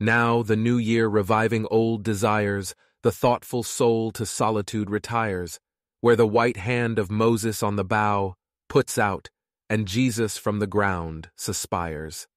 Now the new year reviving old desires, the thoughtful soul to solitude retires, where the white hand of Moses on the bough puts out, and Jesus from the ground suspires.